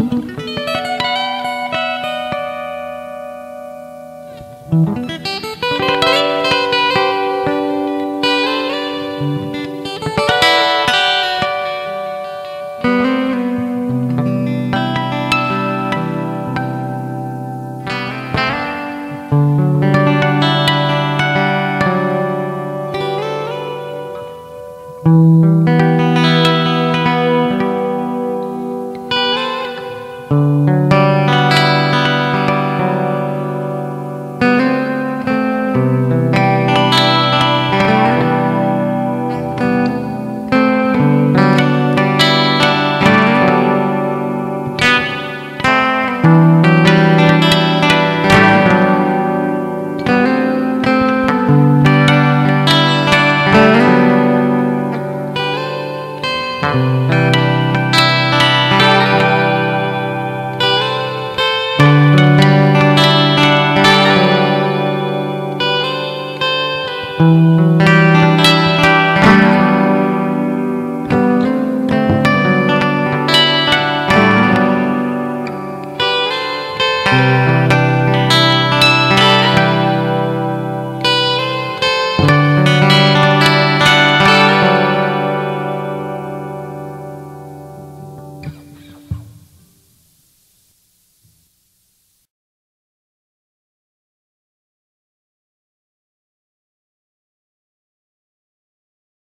thank mm -hmm. you Música